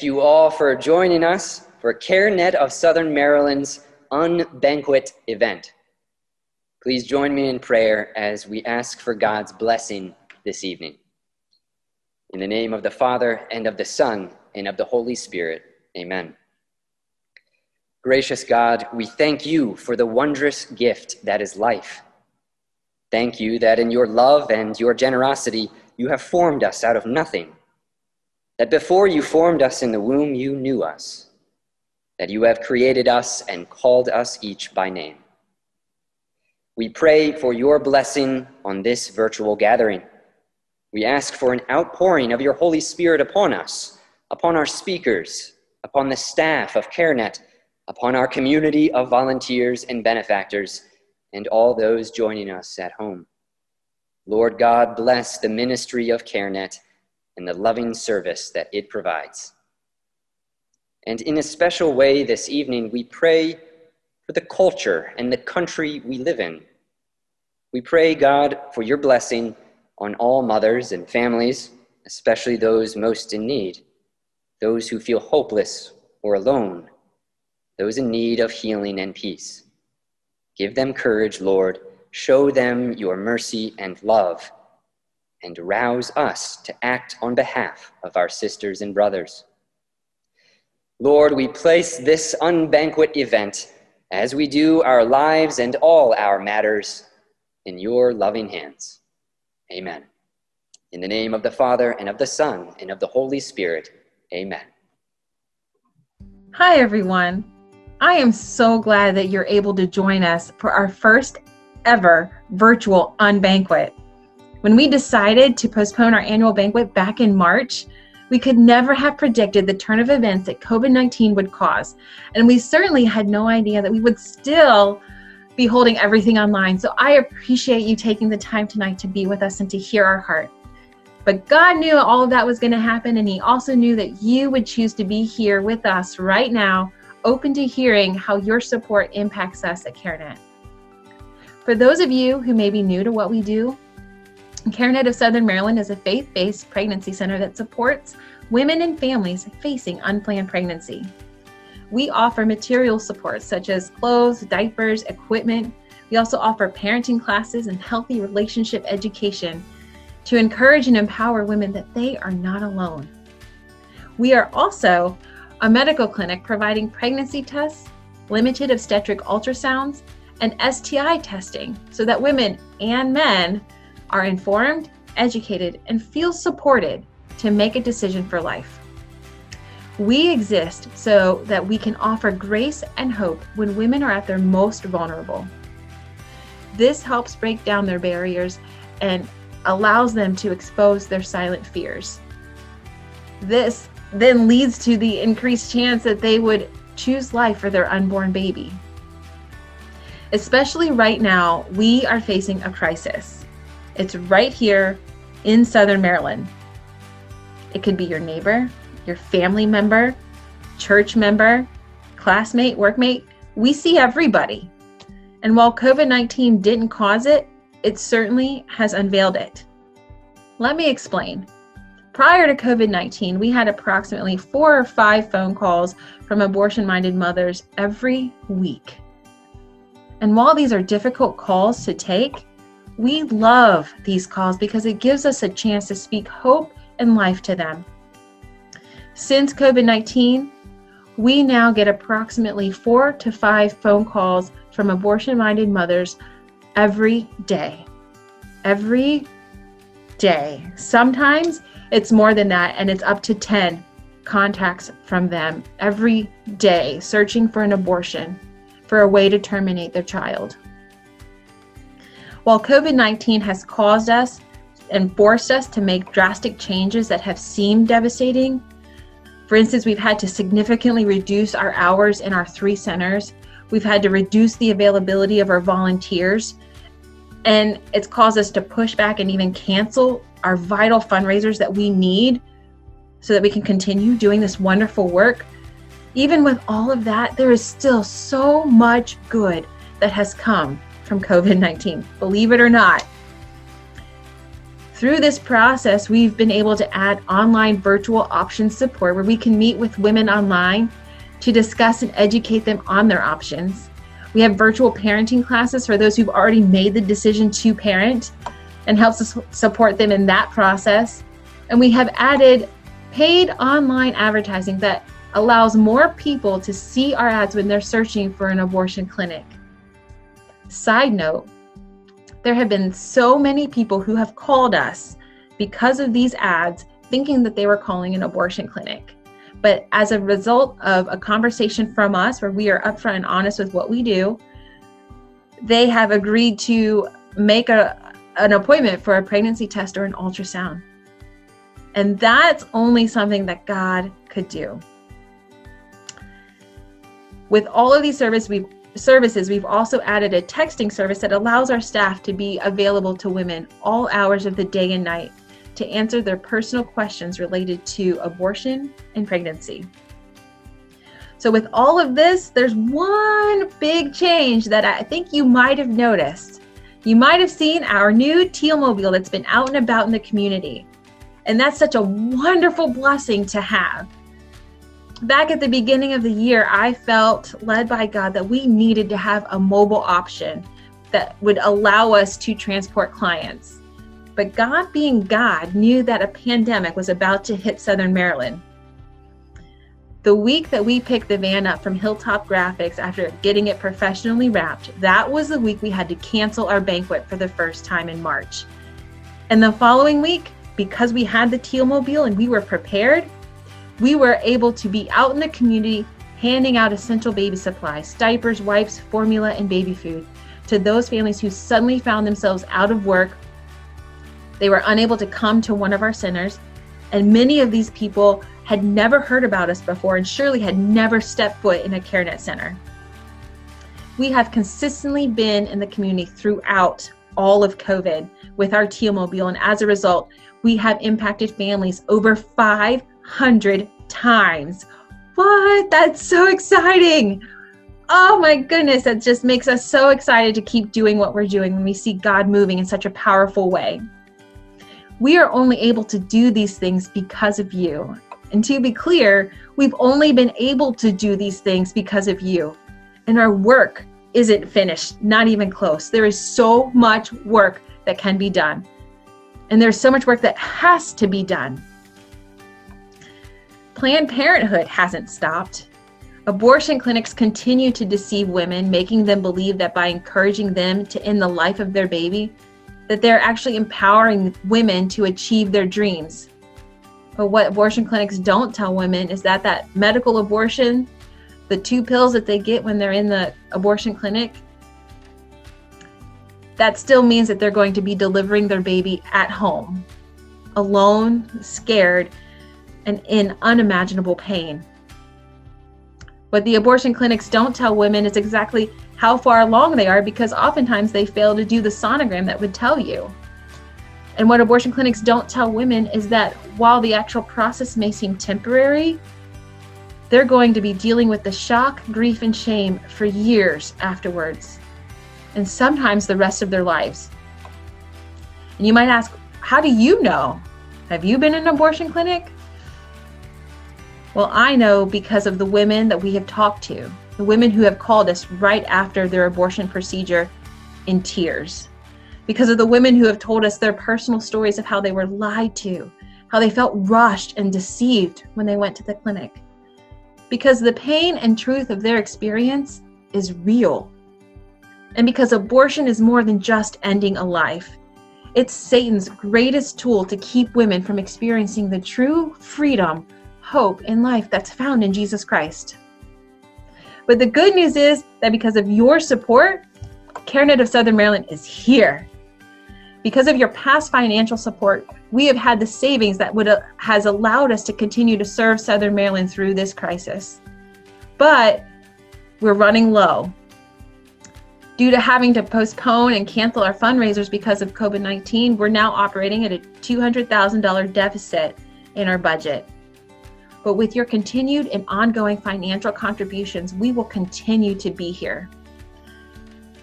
Thank you all for joining us for CareNet of Southern Maryland's Unbanquet event. Please join me in prayer as we ask for God's blessing this evening. In the name of the Father, and of the Son, and of the Holy Spirit, amen. Gracious God, we thank you for the wondrous gift that is life. Thank you that in your love and your generosity, you have formed us out of nothing. That before you formed us in the womb, you knew us. That you have created us and called us each by name. We pray for your blessing on this virtual gathering. We ask for an outpouring of your Holy Spirit upon us, upon our speakers, upon the staff of CareNet, upon our community of volunteers and benefactors, and all those joining us at home. Lord God, bless the ministry of CareNet and the loving service that it provides. And in a special way this evening, we pray for the culture and the country we live in. We pray, God, for your blessing on all mothers and families, especially those most in need, those who feel hopeless or alone, those in need of healing and peace. Give them courage, Lord. Show them your mercy and love, and rouse us to act on behalf of our sisters and brothers. Lord, we place this unbanquet event, as we do our lives and all our matters, in your loving hands. Amen. In the name of the Father, and of the Son, and of the Holy Spirit. Amen. Hi, everyone. I am so glad that you're able to join us for our first ever virtual unbanquet. When we decided to postpone our annual banquet back in March, we could never have predicted the turn of events that COVID 19 would cause. And we certainly had no idea that we would still be holding everything online. So I appreciate you taking the time tonight to be with us and to hear our heart. But God knew all of that was going to happen, and He also knew that you would choose to be here with us right now open to hearing how your support impacts us at CareNet. For those of you who may be new to what we do, CareNet of Southern Maryland is a faith based pregnancy center that supports women and families facing unplanned pregnancy. We offer material support such as clothes, diapers, equipment. We also offer parenting classes and healthy relationship education to encourage and empower women that they are not alone. We are also a medical clinic providing pregnancy tests, limited obstetric ultrasounds, and STI testing so that women and men are informed, educated, and feel supported to make a decision for life. We exist so that we can offer grace and hope when women are at their most vulnerable. This helps break down their barriers and allows them to expose their silent fears. This then leads to the increased chance that they would choose life for their unborn baby. Especially right now, we are facing a crisis. It's right here in Southern Maryland. It could be your neighbor, your family member, church member, classmate, workmate. We see everybody. And while COVID 19 didn't cause it, it certainly has unveiled it. Let me explain. Prior to COVID 19, we had approximately four or five phone calls from abortion minded mothers every week. And while these are difficult calls to take, we love these calls because it gives us a chance to speak hope and life to them. Since COVID 19, we now get approximately four to five phone calls from abortion minded mothers every day. Every day. Sometimes it's more than that, and it's up to 10 contacts from them every day searching for an abortion, for a way to terminate their child. While COVID 19 has caused us and forced us to make drastic changes that have seemed devastating, for instance, we've had to significantly reduce our hours in our three centers. We've had to reduce the availability of our volunteers. And it's caused us to push back and even cancel our vital fundraisers that we need so that we can continue doing this wonderful work. Even with all of that, there is still so much good that has come from COVID 19, believe it or not. Through this process, we've been able to add online virtual options support where we can meet with women online to discuss and educate them on their options. We have virtual parenting classes for those who've already made the decision to parent and helps us support them in that process. And we have added paid online advertising that allows more people to see our ads when they're searching for an abortion clinic. Side note, there have been so many people who have called us because of these ads thinking that they were calling an abortion clinic. But as a result of a conversation from us where we are upfront and honest with what we do, they have agreed to make a, an appointment for a pregnancy test or an ultrasound. And that's only something that God could do. With all of these service, we've, services, we've also added a texting service that allows our staff to be available to women all hours of the day and night to answer their personal questions related to abortion and pregnancy. So, with all of this, there's one big change that I think you might have noticed. You might have seen our new teal mobile that's been out and about in the community. And that's such a wonderful blessing to have. Back at the beginning of the year, I felt led by God that we needed to have a mobile option that would allow us to transport clients. But God, being God, knew that a pandemic was about to hit Southern Maryland. The week that we picked the van up from Hilltop Graphics after getting it professionally wrapped, that was the week we had to cancel our banquet for the first time in March. And the following week, because we had the Teal Mobile and we were prepared, we were able to be out in the community handing out essential baby supplies, diapers, wipes, formula, and baby food to those families who suddenly found themselves out of work they were unable to come to one of our centers, and many of these people had never heard about us before and surely had never stepped foot in a CareNet center. We have consistently been in the community throughout all of COVID with our Tealmobile, and as a result, we have impacted families over 500 times. What? That's so exciting! Oh my goodness, that just makes us so excited to keep doing what we're doing when we see God moving in such a powerful way. We are only able to do these things because of you. And to be clear, we've only been able to do these things because of you. And our work isn't finished, not even close. There is so much work that can be done. And there's so much work that has to be done. Planned Parenthood hasn't stopped. Abortion clinics continue to deceive women, making them believe that by encouraging them to end the life of their baby, that they're actually empowering women to achieve their dreams. But what abortion clinics don't tell women is that that medical abortion, the two pills that they get when they're in the abortion clinic, that still means that they're going to be delivering their baby at home, alone, scared, and in unimaginable pain. What the abortion clinics don't tell women is exactly how far along they are because oftentimes they fail to do the sonogram that would tell you. And what abortion clinics don't tell women is that while the actual process may seem temporary, they're going to be dealing with the shock, grief, and shame for years afterwards, and sometimes the rest of their lives. And you might ask, how do you know? Have you been in an abortion clinic? Well, I know because of the women that we have talked to the women who have called us right after their abortion procedure in tears. Because of the women who have told us their personal stories of how they were lied to, how they felt rushed and deceived when they went to the clinic. Because the pain and truth of their experience is real. And because abortion is more than just ending a life, it's Satan's greatest tool to keep women from experiencing the true freedom, hope, and life that's found in Jesus Christ. But the good news is that because of your support, CareNet of Southern Maryland is here. Because of your past financial support, we have had the savings that would uh, has allowed us to continue to serve Southern Maryland through this crisis. But we're running low. Due to having to postpone and cancel our fundraisers because of COVID 19, we're now operating at a $200,000 deficit in our budget. But with your continued and ongoing financial contributions, we will continue to be here.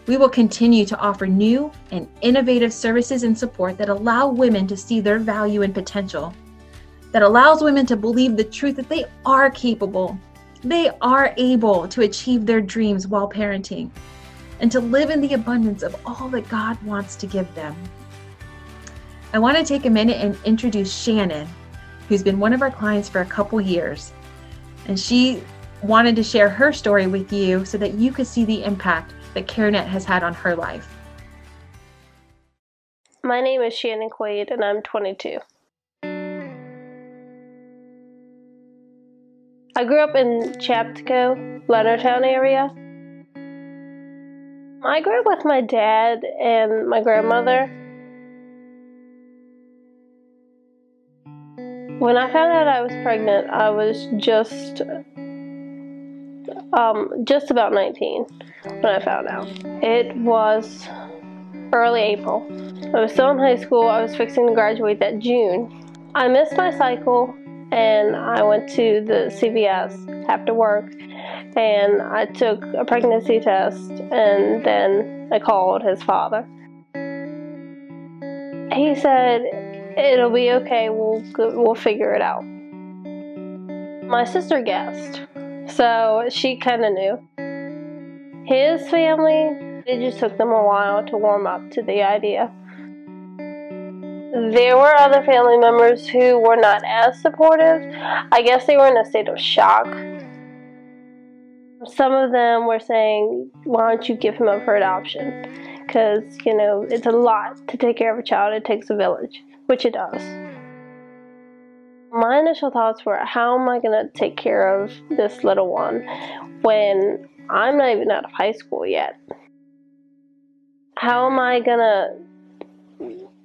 We will continue to offer new and innovative services and support that allow women to see their value and potential, that allows women to believe the truth that they are capable, they are able to achieve their dreams while parenting, and to live in the abundance of all that God wants to give them. I want to take a minute and introduce Shannon, who's been one of our clients for a couple years. And she wanted to share her story with you so that you could see the impact that CareNet has had on her life. My name is Shannon Quaid, and I'm 22. I grew up in Chaptico, Leonardtown area. I grew up with my dad and my grandmother. When I found out I was pregnant, I was just um, just about 19 when I found out. It was early April. I was still in high school. I was fixing to graduate that June. I missed my cycle and I went to the CVS after work and I took a pregnancy test and then I called his father. He said, "It'll be okay. We'll we'll figure it out." My sister guessed, so she kind of knew. His family, it just took them a while to warm up to the idea. There were other family members who were not as supportive. I guess they were in a state of shock. Some of them were saying, why don't you give him up for adoption? Because, you know, it's a lot to take care of a child. It takes a village, which it does. My initial thoughts were, how am I going to take care of this little one when I'm not even out of high school yet? How am I going to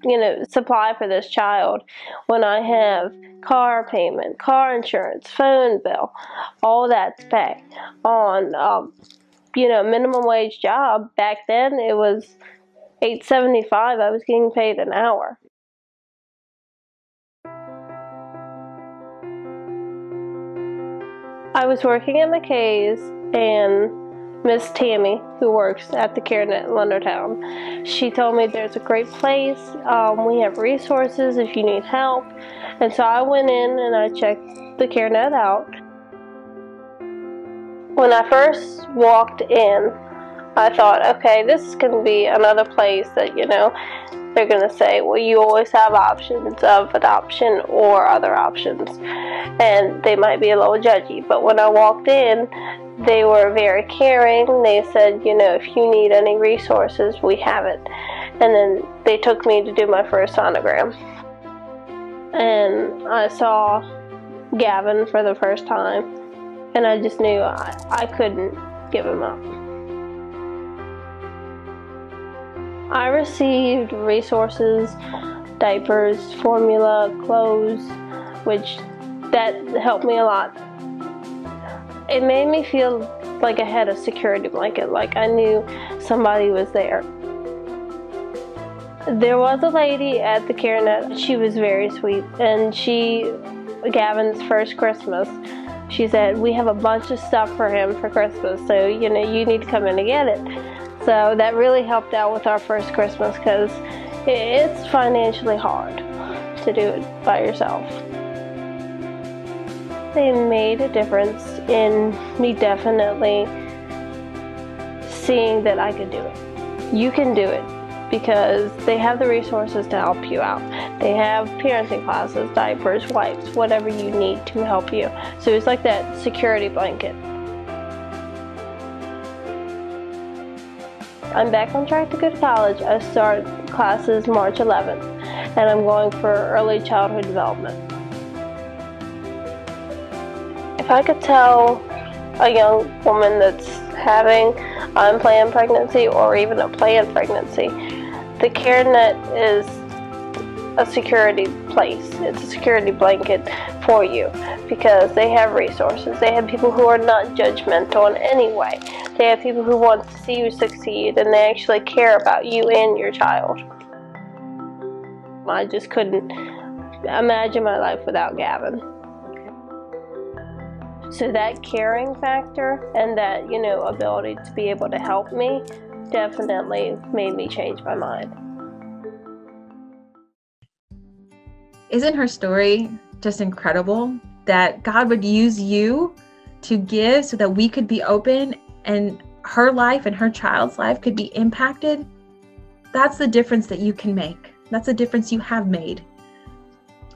you know, supply for this child when I have car payment, car insurance, phone bill, all that to pay on, um, you know, minimum wage job. Back then it was eight seventy five. I was getting paid an hour. I was working at McKay's and Miss Tammy, who works at the CareNet in Leonardtown. She told me there's a great place. Um, we have resources if you need help. And so I went in and I checked the CareNet out. When I first walked in, I thought, okay, this is going to be another place that, you know, they're going to say, well, you always have options of adoption or other options. And they might be a little judgy. But when I walked in, they were very caring. They said, you know, if you need any resources, we have it. And then they took me to do my first sonogram. And I saw Gavin for the first time. And I just knew I, I couldn't give him up. I received resources, diapers, formula, clothes, which that helped me a lot it made me feel like I had a security blanket, like I knew somebody was there. There was a lady at the CareNet. She was very sweet, and she, Gavin's first Christmas, she said, We have a bunch of stuff for him for Christmas, so you know, you need to come in and get it. So that really helped out with our first Christmas because it's financially hard to do it by yourself. They made a difference in me definitely seeing that I could do it. You can do it because they have the resources to help you out. They have parenting classes, diapers, wipes, whatever you need to help you. So it's like that security blanket. I'm back on track to go to college. I start classes March 11th and I'm going for early childhood development. If I could tell a young woman that's having unplanned pregnancy or even a planned pregnancy, the CareNet is a security place. It's a security blanket for you because they have resources. They have people who are not judgmental in any way. They have people who want to see you succeed and they actually care about you and your child. I just couldn't imagine my life without Gavin. So that caring factor and that, you know, ability to be able to help me definitely made me change my mind. Isn't her story just incredible that God would use you to give so that we could be open and her life and her child's life could be impacted? That's the difference that you can make. That's the difference you have made.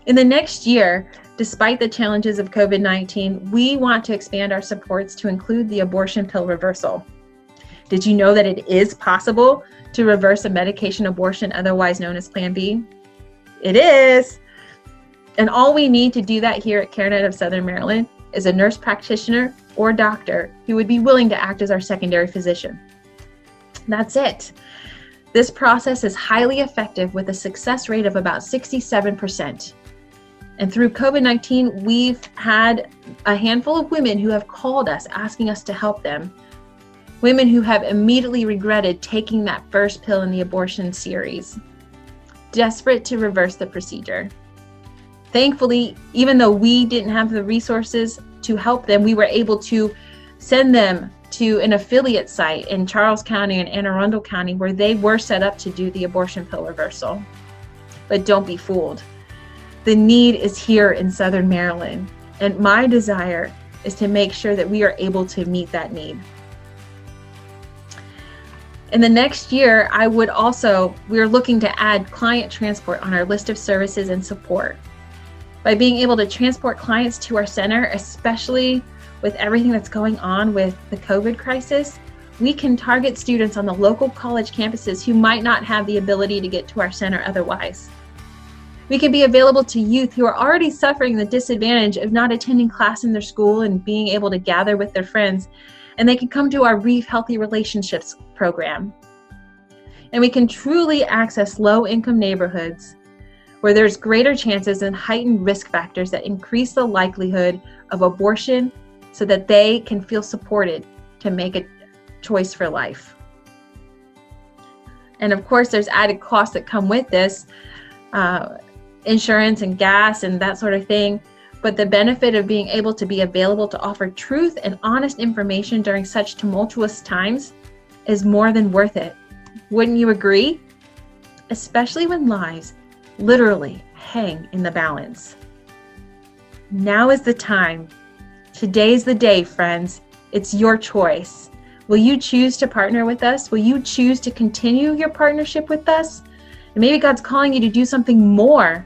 In the next year, despite the challenges of COVID 19, we want to expand our supports to include the abortion pill reversal. Did you know that it is possible to reverse a medication abortion, otherwise known as Plan B? It is. And all we need to do that here at CareNet of Southern Maryland is a nurse practitioner or doctor who would be willing to act as our secondary physician. That's it. This process is highly effective with a success rate of about 67%. And through COVID 19, we've had a handful of women who have called us asking us to help them women who have immediately regretted taking that first pill in the abortion series, desperate to reverse the procedure. Thankfully, even though we didn't have the resources to help them, we were able to send them to an affiliate site in Charles County and Anne Arundel County where they were set up to do the abortion pill reversal. But don't be fooled. The need is here in Southern Maryland, and my desire is to make sure that we are able to meet that need. In the next year, I would also, we're looking to add client transport on our list of services and support. By being able to transport clients to our center, especially with everything that's going on with the COVID crisis, we can target students on the local college campuses who might not have the ability to get to our center otherwise. We can be available to youth who are already suffering the disadvantage of not attending class in their school and being able to gather with their friends and they can come to our Reef Healthy Relationships program. And we can truly access low income neighborhoods where there's greater chances and heightened risk factors that increase the likelihood of abortion so that they can feel supported to make a choice for life. And of course, there's added costs that come with this uh, insurance and gas and that sort of thing. But the benefit of being able to be available to offer truth and honest information during such tumultuous times is more than worth it. Wouldn't you agree? Especially when lives literally hang in the balance. Now is the time. Today's the day, friends. It's your choice. Will you choose to partner with us? Will you choose to continue your partnership with us? And maybe God's calling you to do something more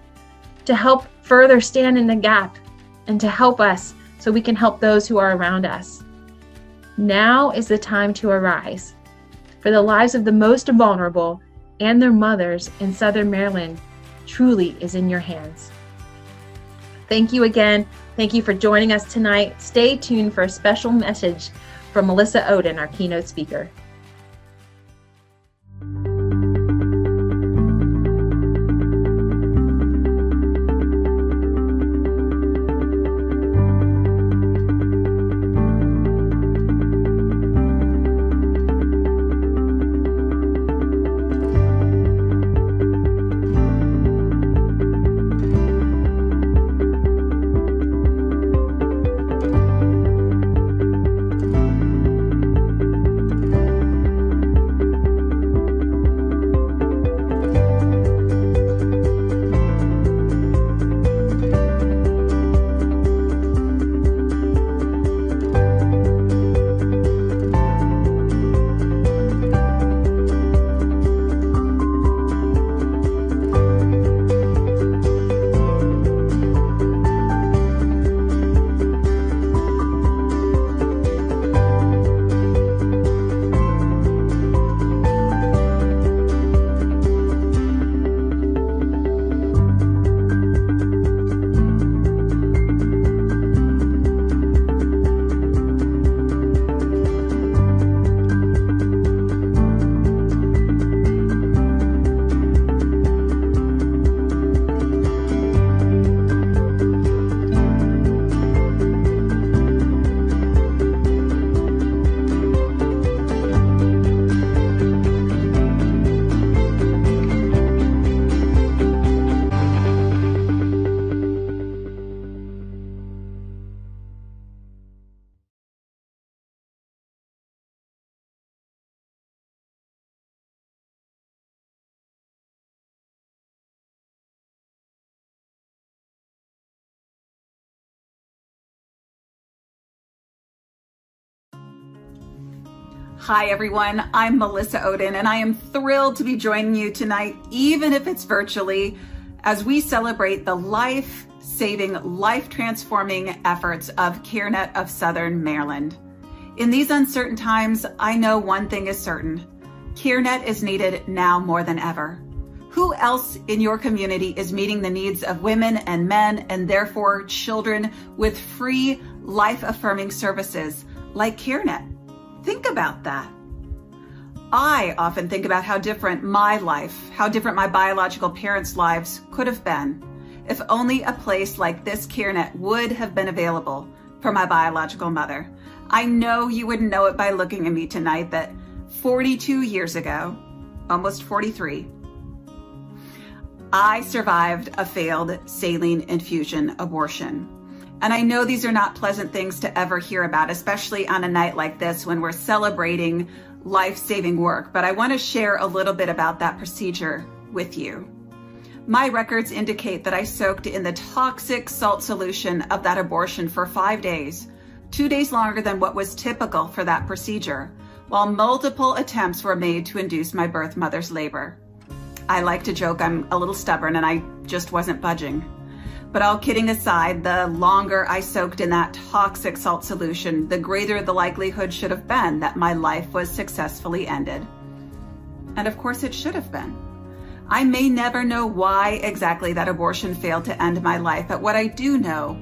to help further stand in the gap and to help us so we can help those who are around us. Now is the time to arise. For the lives of the most vulnerable and their mothers in Southern Maryland truly is in your hands. Thank you again. Thank you for joining us tonight. Stay tuned for a special message from Melissa Ohden, our keynote speaker. Hi, everyone. I'm Melissa Ohden, and I am thrilled to be joining you tonight, even if it's virtually, as we celebrate the life saving, life transforming efforts of CareNet of Southern Maryland. In these uncertain times, I know one thing is certain CareNet is needed now more than ever. Who else in your community is meeting the needs of women and men and therefore children with free life affirming services like CareNet? Think about that. I often think about how different my life, how different my biological parents' lives could have been if only a place like this CareNet would have been available for my biological mother. I know you wouldn't know it by looking at me tonight that 42 years ago, almost 43, I survived a failed saline infusion abortion. And I know these are not pleasant things to ever hear about, especially on a night like this when we're celebrating life saving work. But I want to share a little bit about that procedure with you. My records indicate that I soaked in the toxic salt solution of that abortion for five days, two days longer than what was typical for that procedure, while multiple attempts were made to induce my birth mother's labor. I like to joke I'm a little stubborn and I just wasn't budging. But all kidding aside, the longer I soaked in that toxic salt solution, the greater the likelihood should have been that my life was successfully ended. And of course it should have been. I may never know why exactly that abortion failed to end my life, but what I do know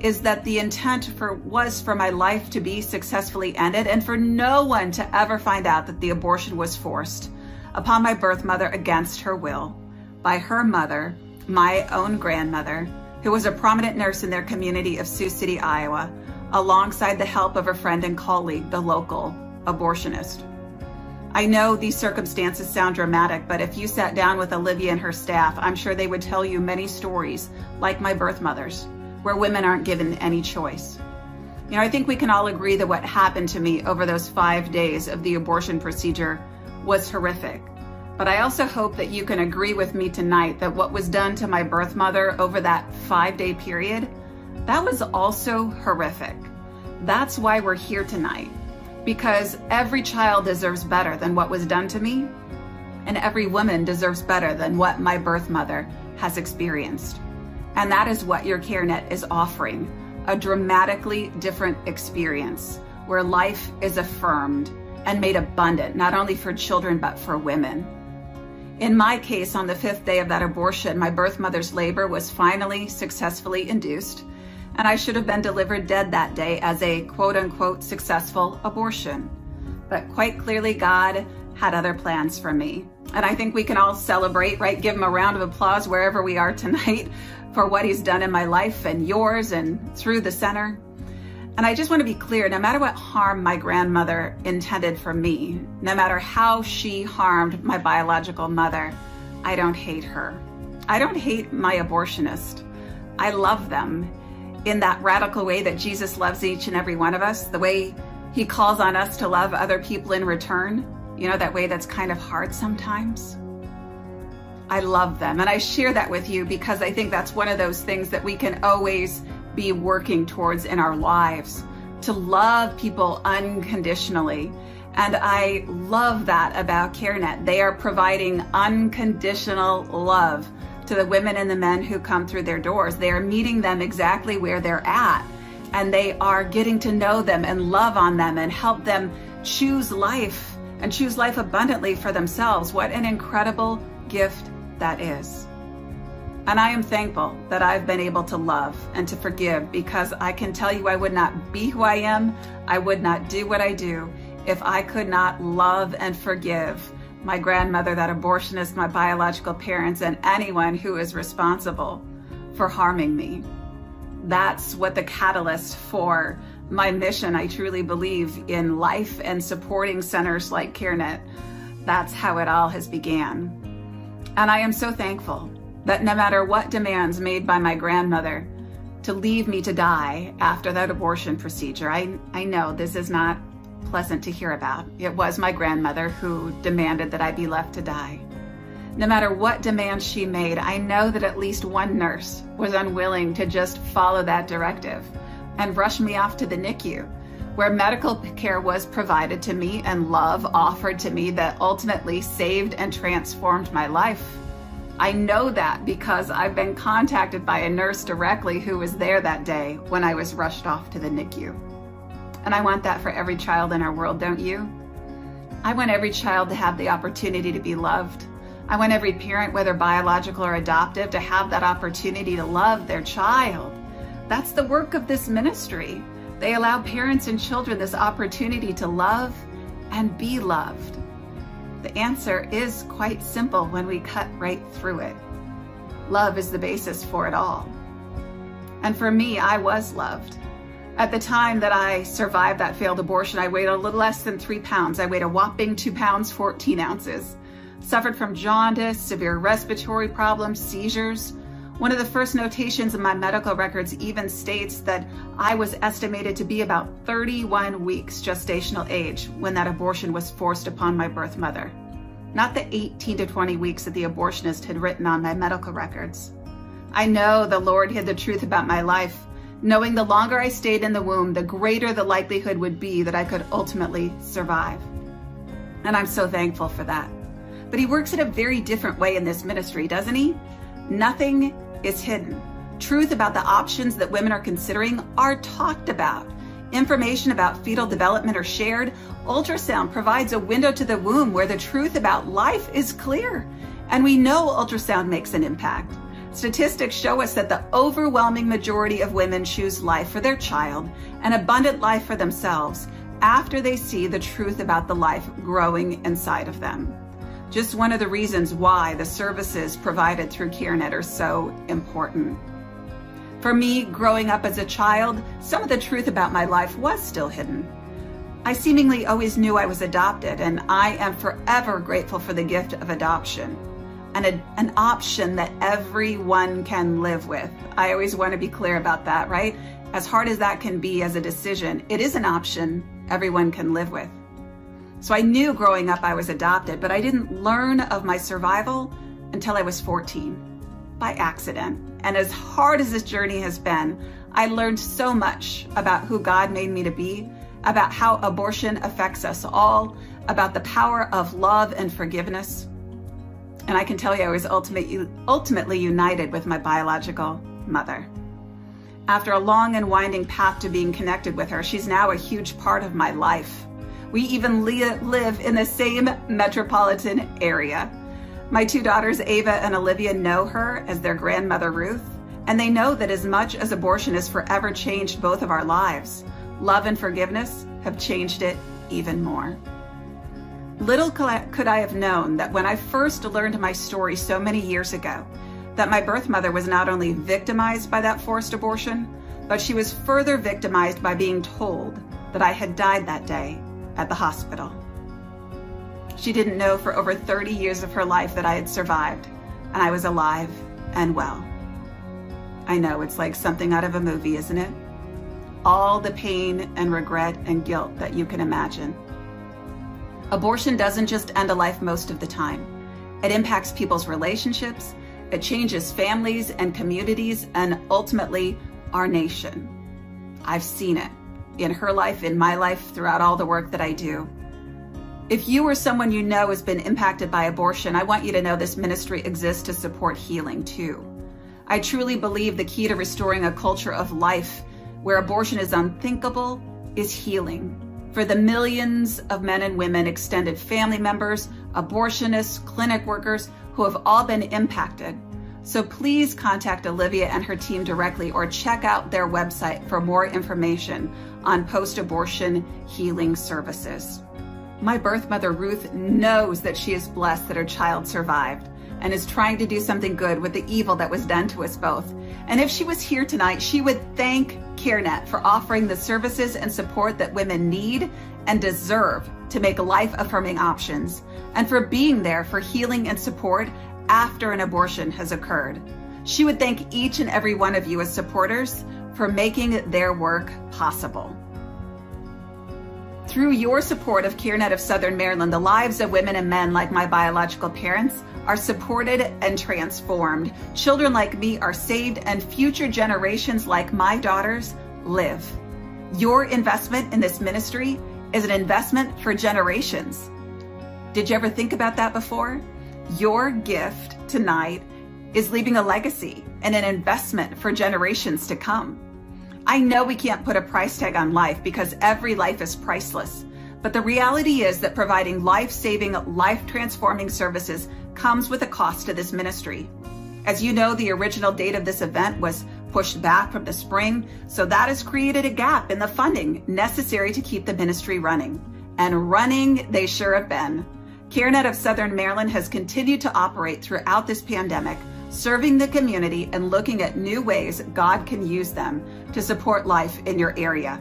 is that the intent for was for my life to be successfully ended and for no one to ever find out that the abortion was forced upon my birth mother against her will by her mother, my own grandmother, who was a prominent nurse in their community of Sioux City, Iowa, alongside the help of a friend and colleague, the local abortionist. I know these circumstances sound dramatic, but if you sat down with Olivia and her staff, I'm sure they would tell you many stories, like my birth mother's, where women aren't given any choice. You know, I think we can all agree that what happened to me over those five days of the abortion procedure was horrific. But I also hope that you can agree with me tonight that what was done to my birth mother over that five day period, that was also horrific. That's why we're here tonight because every child deserves better than what was done to me, and every woman deserves better than what my birth mother has experienced. And that is what your CareNet is offering a dramatically different experience where life is affirmed and made abundant, not only for children, but for women. In my case, on the fifth day of that abortion, my birth mother's labor was finally successfully induced and I should have been delivered dead that day as a quote unquote successful abortion. But quite clearly, God had other plans for me. And I think we can all celebrate, right? Give him a round of applause wherever we are tonight for what he's done in my life and yours and through the center. And I just want to be clear no matter what harm my grandmother intended for me, no matter how she harmed my biological mother, I don't hate her. I don't hate my abortionist. I love them in that radical way that Jesus loves each and every one of us, the way he calls on us to love other people in return, you know, that way that's kind of hard sometimes. I love them. And I share that with you because I think that's one of those things that we can always be working towards in our lives to love people unconditionally. And I love that about CareNet. They are providing unconditional love to the women and the men who come through their doors. They are meeting them exactly where they're at, and they are getting to know them and love on them and help them choose life and choose life abundantly for themselves. What an incredible gift that is. And I am thankful that I've been able to love and to forgive because I can tell you I would not be who I am, I would not do what I do if I could not love and forgive my grandmother, that abortionist, my biological parents, and anyone who is responsible for harming me. That's what the catalyst for my mission, I truly believe in life and supporting centers like CareNet. That's how it all has began. And I am so thankful that no matter what demands made by my grandmother to leave me to die after that abortion procedure, I, I know this is not pleasant to hear about. It was my grandmother who demanded that I be left to die. No matter what demands she made, I know that at least one nurse was unwilling to just follow that directive and rush me off to the NICU where medical care was provided to me and love offered to me that ultimately saved and transformed my life. I know that because I've been contacted by a nurse directly who was there that day when I was rushed off to the NICU. And I want that for every child in our world, don't you? I want every child to have the opportunity to be loved. I want every parent, whether biological or adoptive, to have that opportunity to love their child. That's the work of this ministry. They allow parents and children this opportunity to love and be loved. The answer is quite simple when we cut right through it. Love is the basis for it all. And for me, I was loved. At the time that I survived that failed abortion, I weighed a little less than three pounds. I weighed a whopping two pounds, 14 ounces. Suffered from jaundice, severe respiratory problems, seizures. One of the first notations in my medical records even states that I was estimated to be about 31 weeks gestational age when that abortion was forced upon my birth mother. Not the 18 to 20 weeks that the abortionist had written on my medical records. I know the Lord hid the truth about my life knowing the longer I stayed in the womb, the greater the likelihood would be that I could ultimately survive. And I'm so thankful for that. But he works in a very different way in this ministry, doesn't he? Nothing is hidden. Truth about the options that women are considering are talked about. Information about fetal development are shared. Ultrasound provides a window to the womb where the truth about life is clear. And we know ultrasound makes an impact. Statistics show us that the overwhelming majority of women choose life for their child and abundant life for themselves after they see the truth about the life growing inside of them. Just one of the reasons why the services provided through CareNet are so important. For me, growing up as a child, some of the truth about my life was still hidden. I seemingly always knew I was adopted, and I am forever grateful for the gift of adoption and a, an option that everyone can live with. I always want to be clear about that, right? As hard as that can be as a decision, it is an option everyone can live with. So I knew growing up I was adopted, but I didn't learn of my survival until I was 14 by accident. And as hard as this journey has been, I learned so much about who God made me to be, about how abortion affects us all, about the power of love and forgiveness, and I can tell you I was ultimately, ultimately united with my biological mother. After a long and winding path to being connected with her, she's now a huge part of my life. We even live in the same metropolitan area. My two daughters, Ava and Olivia, know her as their grandmother Ruth, and they know that as much as abortion has forever changed both of our lives, love and forgiveness have changed it even more. Little could I have known that when I first learned my story so many years ago, that my birth mother was not only victimized by that forced abortion, but she was further victimized by being told that I had died that day at the hospital. She didn't know for over 30 years of her life that I had survived and I was alive and well. I know it's like something out of a movie, isn't it? All the pain and regret and guilt that you can imagine. Abortion doesn't just end a life most of the time. It impacts people's relationships, it changes families and communities, and ultimately our nation. I've seen it in her life, in my life, throughout all the work that I do. If you or someone you know has been impacted by abortion, I want you to know this ministry exists to support healing too. I truly believe the key to restoring a culture of life where abortion is unthinkable is healing for the millions of men and women, extended family members, abortionists, clinic workers who have all been impacted. So please contact Olivia and her team directly or check out their website for more information on post-abortion healing services. My birth mother, Ruth, knows that she is blessed that her child survived and is trying to do something good with the evil that was done to us both. And if she was here tonight, she would thank CareNet for offering the services and support that women need and deserve to make life affirming options, and for being there for healing and support after an abortion has occurred. She would thank each and every one of you as supporters for making their work possible. Through your support of CareNet of Southern Maryland, the lives of women and men like my biological parents are supported and transformed. Children like me are saved and future generations like my daughters live. Your investment in this ministry is an investment for generations. Did you ever think about that before? Your gift tonight is leaving a legacy and an investment for generations to come. I know we can't put a price tag on life because every life is priceless. But the reality is that providing life saving, life transforming services comes with a cost to this ministry. As you know, the original date of this event was pushed back from the spring, so that has created a gap in the funding necessary to keep the ministry running. And running they sure have been. CareNet of Southern Maryland has continued to operate throughout this pandemic, serving the community and looking at new ways God can use them to support life in your area.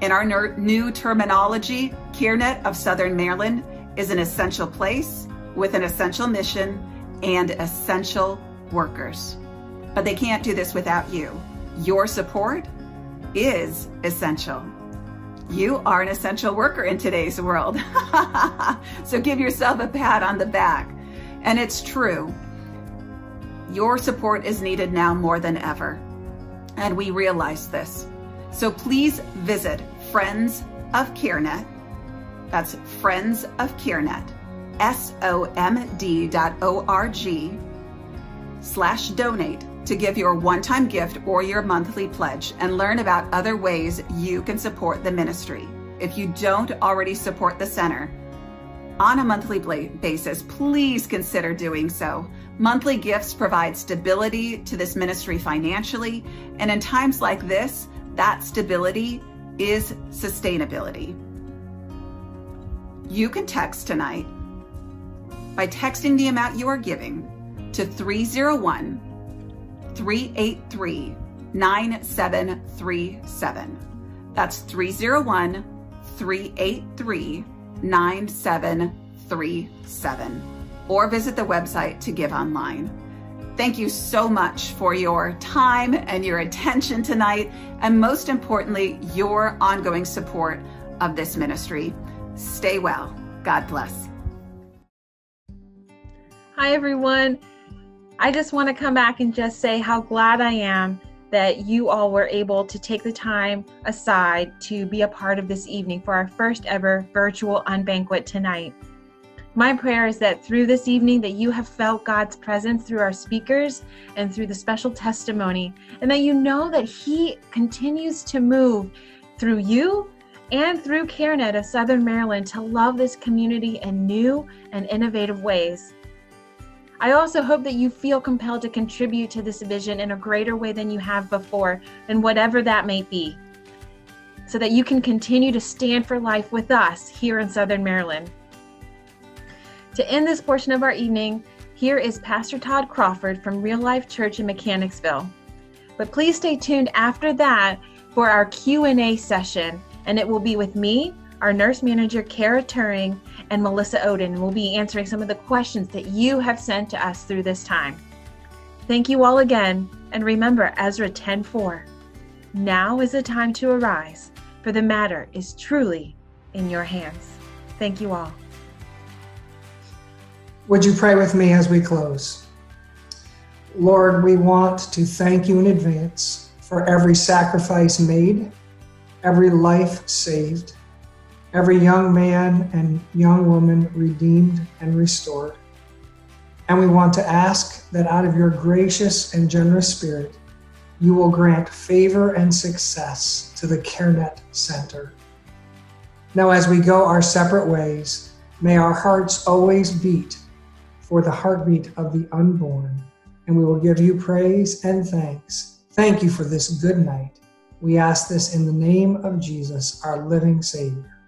In our new terminology, CareNet of Southern Maryland is an essential place with an essential mission and essential workers. But they can't do this without you. Your support is essential. You are an essential worker in today's world. so give yourself a pat on the back. And it's true. Your support is needed now more than ever. And we realize this. So please visit Friends of CareNet. That's Friends of CareNet, S-O-M-D dot O-R-G slash donate to give your one-time gift or your monthly pledge and learn about other ways you can support the ministry. If you don't already support the center on a monthly basis, please consider doing so. Monthly gifts provide stability to this ministry financially, and in times like this, that stability is sustainability. You can text tonight by texting the amount you are giving to 301 383 9737. That's 301 383 9737. Or visit the website to give online. Thank you so much for your time and your attention tonight, and most importantly, your ongoing support of this ministry. Stay well. God bless. Hi, everyone. I just want to come back and just say how glad I am that you all were able to take the time aside to be a part of this evening for our first ever virtual unbanquet tonight. My prayer is that through this evening that you have felt God's presence through our speakers and through the special testimony and that you know that he continues to move through you and through CareNet of Southern Maryland to love this community in new and innovative ways. I also hope that you feel compelled to contribute to this vision in a greater way than you have before, and whatever that may be, so that you can continue to stand for life with us here in Southern Maryland. To end this portion of our evening, here is Pastor Todd Crawford from Real Life Church in Mechanicsville. But please stay tuned after that for our Q&A session, and it will be with me, our nurse manager, Kara Turing, and Melissa Ohden will be answering some of the questions that you have sent to us through this time. Thank you all again, and remember Ezra 10:4. Now is the time to arise, for the matter is truly in your hands. Thank you all. Would you pray with me as we close? Lord, we want to thank you in advance for every sacrifice made, every life saved, every young man and young woman redeemed and restored. And we want to ask that out of your gracious and generous spirit, you will grant favor and success to the CareNet Center. Now, as we go our separate ways, may our hearts always beat for the heartbeat of the unborn, and we will give you praise and thanks. Thank you for this good night. We ask this in the name of Jesus, our living Savior.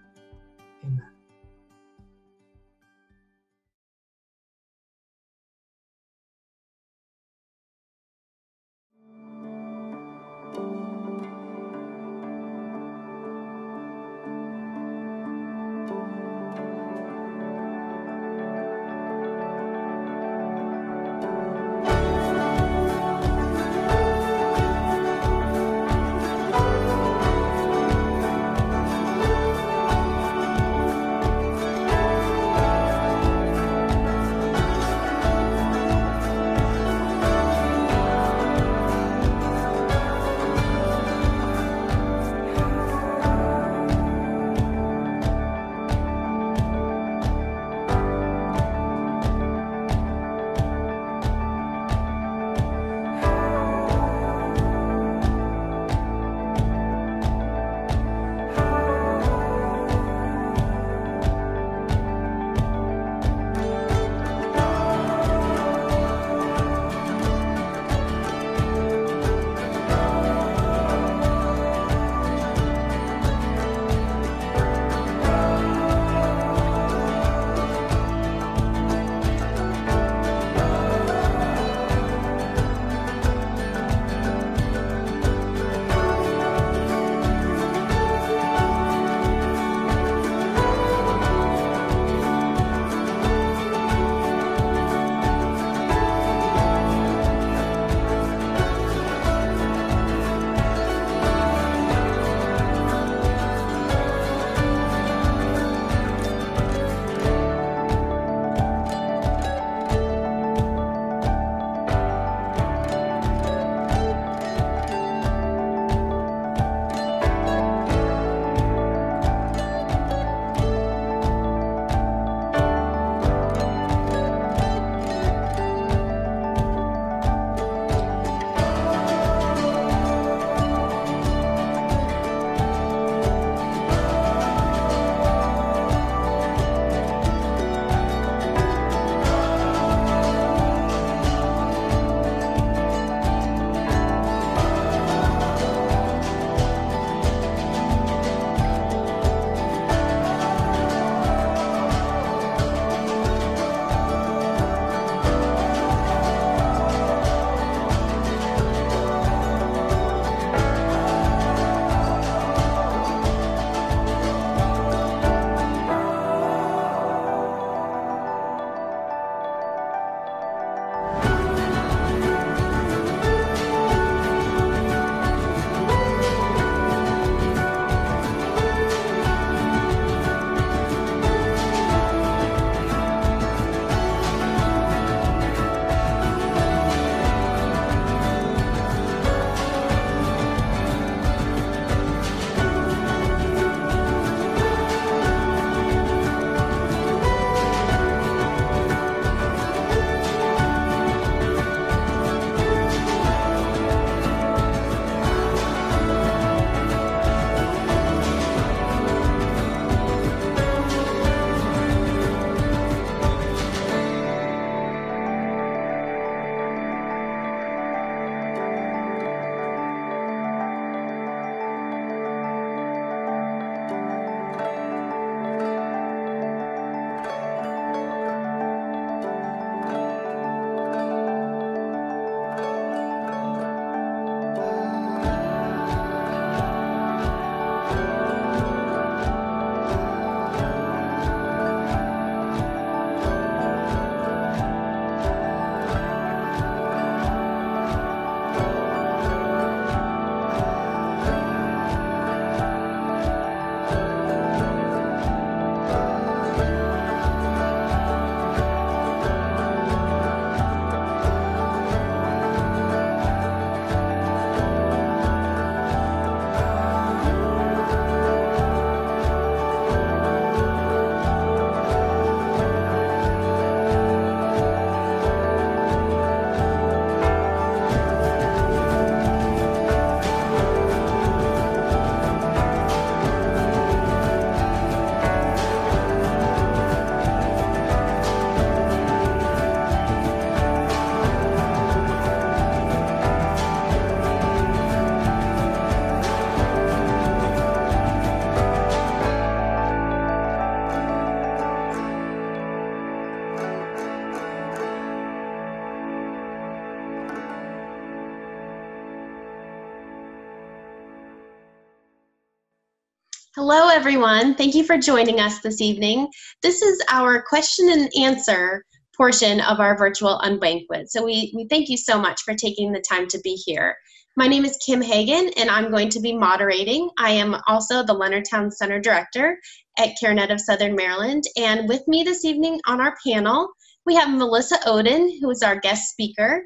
Everyone. Thank you for joining us this evening. This is our question and answer portion of our virtual unbanquet. So we, we thank you so much for taking the time to be here. My name is Kim Hagan, and I'm going to be moderating. I am also the Leonardtown Center Director at CareNet of Southern Maryland. And with me this evening on our panel, we have Melissa Ohden, who is our guest speaker.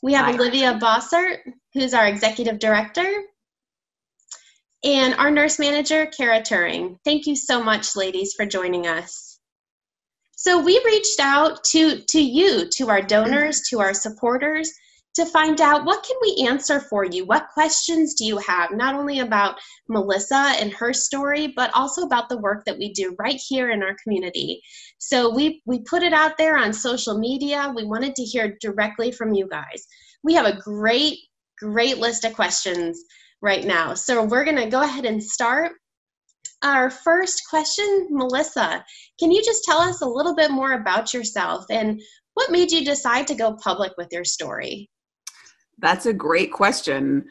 We have Hi. Olivia Bossert, who's our Executive Director and our nurse manager, Kara Turing. Thank you so much, ladies, for joining us. So we reached out to, to you, to our donors, to our supporters, to find out what can we answer for you what questions do you have not only about melissa and her story but also about the work that we do right here in our community so we we put it out there on social media we wanted to hear directly from you guys we have a great great list of questions right now. So we're going to go ahead and start. Our first question, Melissa, can you just tell us a little bit more about yourself and what made you decide to go public with your story? That's a great question.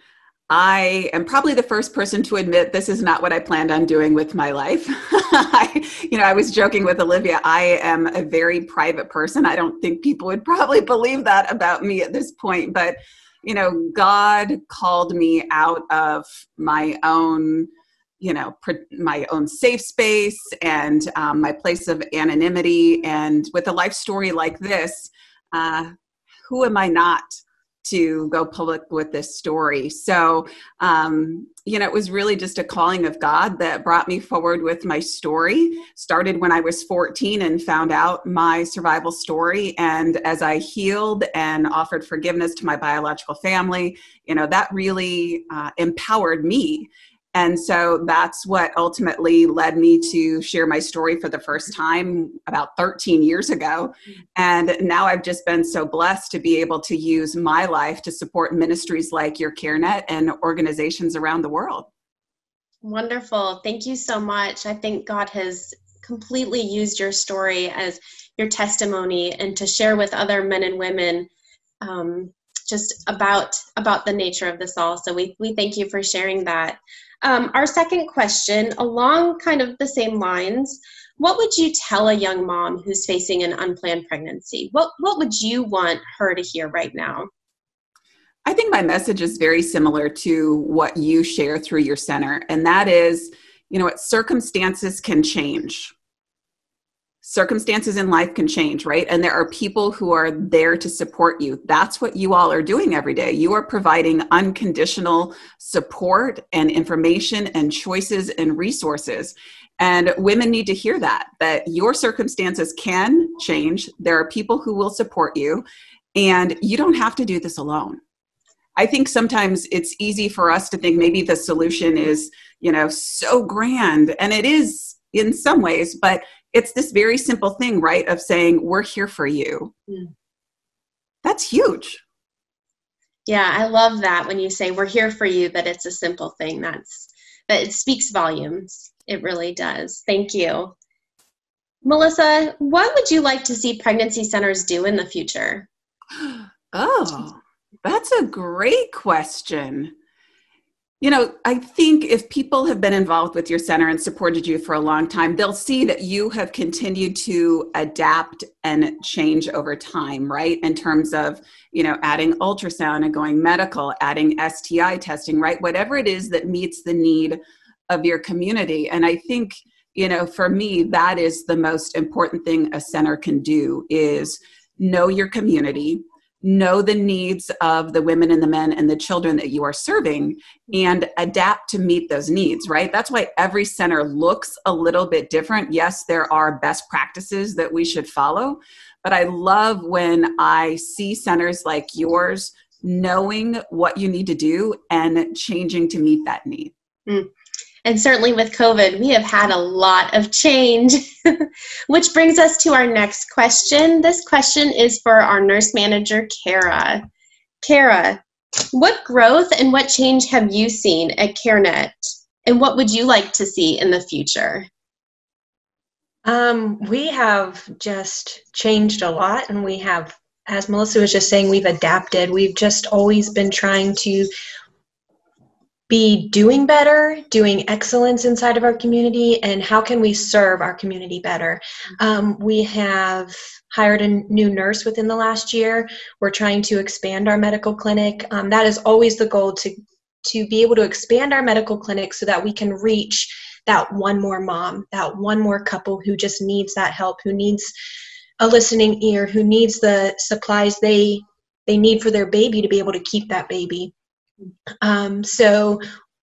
I am probably the first person to admit this is not what I planned on doing with my life. I, you know, I was joking with Olivia. I am a very private person. I don't think people would probably believe that about me at this point, but you know, God called me out of my own, you know, my own safe space and um, my place of anonymity. And with a life story like this, uh, who am I not to go public with this story. So, um, you know, it was really just a calling of God that brought me forward with my story. Started when I was 14 and found out my survival story. And as I healed and offered forgiveness to my biological family, you know, that really uh, empowered me and so that's what ultimately led me to share my story for the first time about 13 years ago. And now I've just been so blessed to be able to use my life to support ministries like your CareNet and organizations around the world. Wonderful. Thank you so much. I think God has completely used your story as your testimony and to share with other men and women um, just about about the nature of this all. So we, we thank you for sharing that. Um, our second question, along kind of the same lines, what would you tell a young mom who's facing an unplanned pregnancy? What, what would you want her to hear right now? I think my message is very similar to what you share through your center, and that is, you know, what circumstances can change circumstances in life can change, right? And there are people who are there to support you. That's what you all are doing every day. You are providing unconditional support and information and choices and resources. And women need to hear that, that your circumstances can change. There are people who will support you, and you don't have to do this alone. I think sometimes it's easy for us to think maybe the solution is, you know, so grand, and it is in some ways, but it's this very simple thing, right? Of saying, we're here for you. Mm. That's huge. Yeah, I love that when you say we're here for you, that it's a simple thing. That's that it speaks volumes. It really does. Thank you. Melissa, what would you like to see pregnancy centers do in the future? Oh, that's a great question. You know, I think if people have been involved with your center and supported you for a long time, they'll see that you have continued to adapt and change over time, right? In terms of, you know, adding ultrasound and going medical, adding STI testing, right? Whatever it is that meets the need of your community. And I think, you know, for me, that is the most important thing a center can do is know your community know the needs of the women and the men and the children that you are serving and adapt to meet those needs, right? That's why every center looks a little bit different. Yes, there are best practices that we should follow, but I love when I see centers like yours knowing what you need to do and changing to meet that need. Mm. And certainly with COVID, we have had a lot of change, which brings us to our next question. This question is for our nurse manager, Kara. Kara, what growth and what change have you seen at CareNet? And what would you like to see in the future? Um, we have just changed a lot, and we have, as Melissa was just saying, we've adapted. We've just always been trying to be doing better, doing excellence inside of our community, and how can we serve our community better? Um, we have hired a new nurse within the last year. We're trying to expand our medical clinic. Um, that is always the goal to to be able to expand our medical clinic so that we can reach that one more mom, that one more couple who just needs that help, who needs a listening ear, who needs the supplies they they need for their baby to be able to keep that baby. Um, so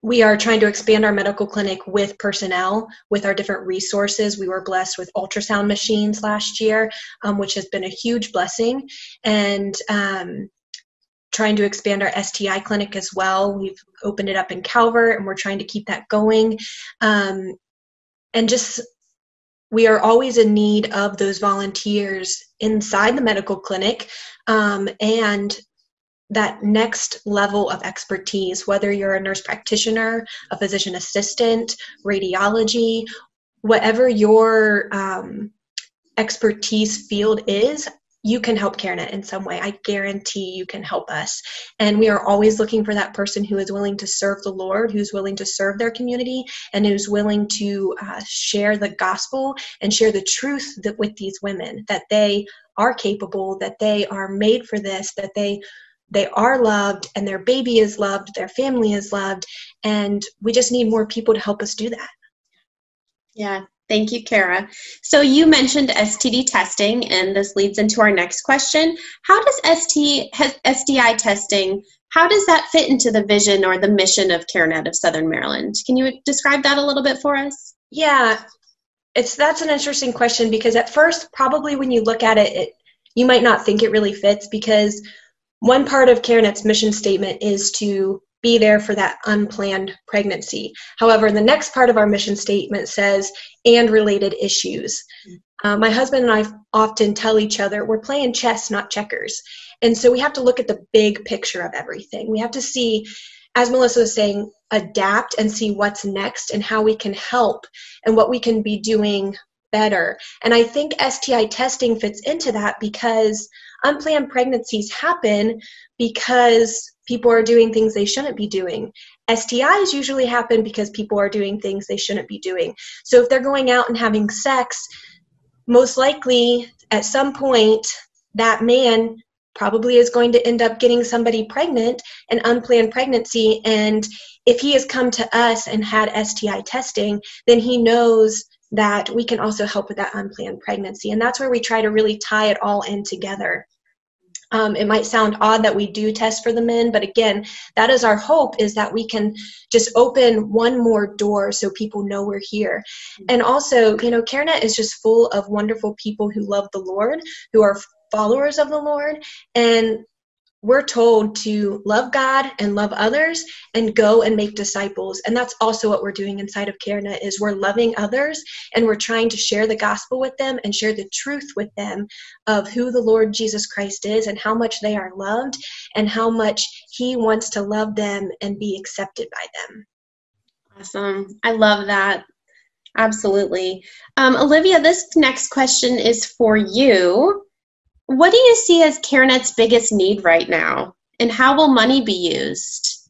we are trying to expand our medical clinic with personnel, with our different resources. We were blessed with ultrasound machines last year, um, which has been a huge blessing. And um, trying to expand our STI clinic as well. We've opened it up in Calvert and we're trying to keep that going. Um, and just, we are always in need of those volunteers inside the medical clinic um, and that next level of expertise, whether you're a nurse practitioner, a physician assistant, radiology, whatever your um, expertise field is, you can help CareNet in some way. I guarantee you can help us. And we are always looking for that person who is willing to serve the Lord, who's willing to serve their community, and who's willing to uh, share the gospel and share the truth that, with these women that they are capable, that they are made for this, that they they are loved and their baby is loved, their family is loved, and we just need more people to help us do that. Yeah, Thank you, Kara. So you mentioned STD testing, and this leads into our next question. How does ST, STI testing, how does that fit into the vision or the mission of CareNet of Southern Maryland? Can you describe that a little bit for us? Yeah, it's that's an interesting question because at first, probably when you look at it, it you might not think it really fits because one part of CareNet's mission statement is to be there for that unplanned pregnancy. However, the next part of our mission statement says, and related issues. Uh, my husband and I often tell each other, we're playing chess, not checkers. And so we have to look at the big picture of everything. We have to see, as Melissa was saying, adapt and see what's next and how we can help and what we can be doing better. And I think STI testing fits into that because unplanned pregnancies happen because people are doing things they shouldn't be doing. STIs usually happen because people are doing things they shouldn't be doing. So if they're going out and having sex, most likely at some point that man probably is going to end up getting somebody pregnant, an unplanned pregnancy. And if he has come to us and had STI testing, then he knows that we can also help with that unplanned pregnancy. And that's where we try to really tie it all in together. Um, it might sound odd that we do test for the men, but again, that is our hope is that we can just open one more door so people know we're here. And also, you know, CareNet is just full of wonderful people who love the Lord, who are followers of the Lord, and we're told to love God and love others and go and make disciples. And that's also what we're doing inside of CareNet is we're loving others and we're trying to share the gospel with them and share the truth with them of who the Lord Jesus Christ is and how much they are loved and how much he wants to love them and be accepted by them. Awesome. I love that. Absolutely. Um, Olivia, this next question is for you. What do you see as CareNet's biggest need right now, and how will money be used?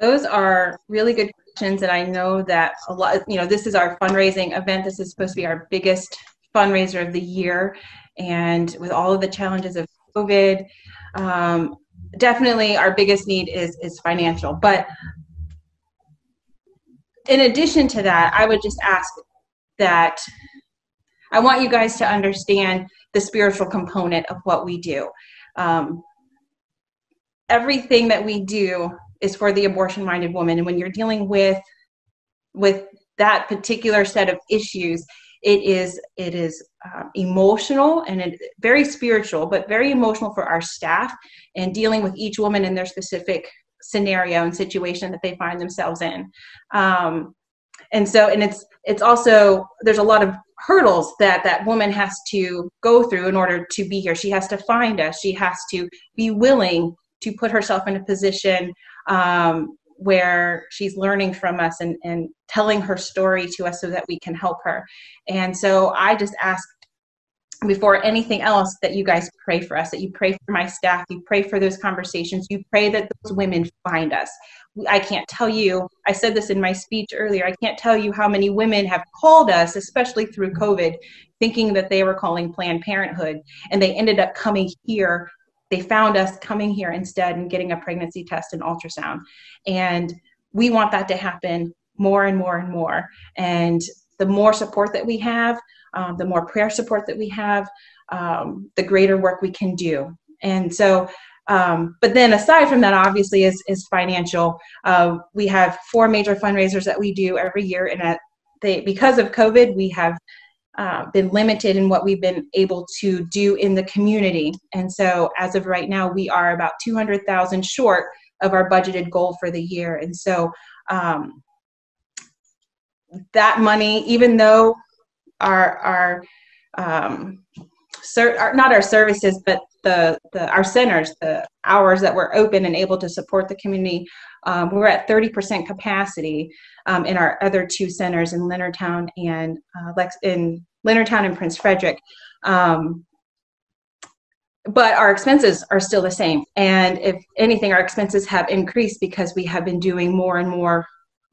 Those are really good questions, and I know that a lot. You know, this is our fundraising event. This is supposed to be our biggest fundraiser of the year, and with all of the challenges of COVID, um, definitely our biggest need is is financial. But in addition to that, I would just ask that I want you guys to understand the spiritual component of what we do. Um, everything that we do is for the abortion minded woman and when you're dealing with with that particular set of issues it is it is uh, emotional and it, very spiritual but very emotional for our staff and dealing with each woman in their specific scenario and situation that they find themselves in um, and so and it's it's also there's a lot of hurdles that that woman has to go through in order to be here. She has to find us. She has to be willing to put herself in a position um, where she's learning from us and, and telling her story to us so that we can help her. And so i just ask before anything else that you guys pray for us that you pray for my staff you pray for those conversations you pray that those women find us. I can't tell you i said this in my speech earlier i can't tell you how many women have called us especially through covid thinking that they were calling planned parenthood and they ended up coming here. They found us coming here instead and getting a pregnancy test and ultrasound. And we want that to happen more and more and more. And the more support that we have um, the more prayer support that we have, um, the greater work we can do. And so, um, but then aside from that, obviously, is, is financial. Uh, we have four major fundraisers that we do every year, and at because of COVID, we have uh, been limited in what we've been able to do in the community. And so, as of right now, we are about 200,000 short of our budgeted goal for the year. And so, um, that money, even though our our um, our, not our services, but the, the our centers, the hours that we're open and able to support the community. Um, we're at 30% capacity um, in our other two centers in Leonardtown and uh, Lex- in Leonardtown and Prince Frederick. Um, but our expenses are still the same. And if anything, our expenses have increased because we have been doing more and more